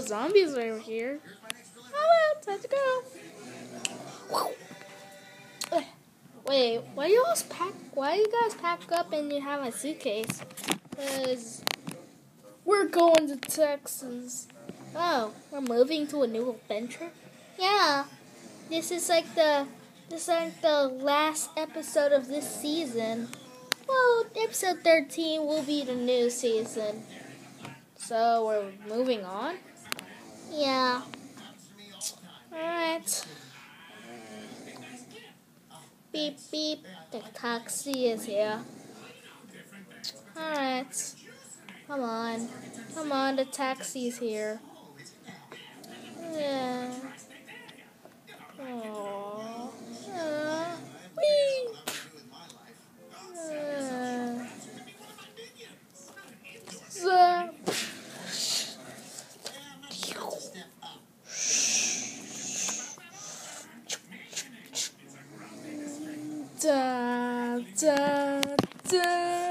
zombies over here. Oh, well, time to go. Wait, why you guys pack? Why you guys pack up and you have a suitcase? Cause we're going to Texas. Oh, we're moving to a new adventure. Yeah, this is like the this is like the last episode of this season. Well, episode thirteen will be the new season. So we're moving on. Yeah. All right. Beep beep. The taxi is here. Alright. Come on. Come on, the taxi's here. Da, da, da.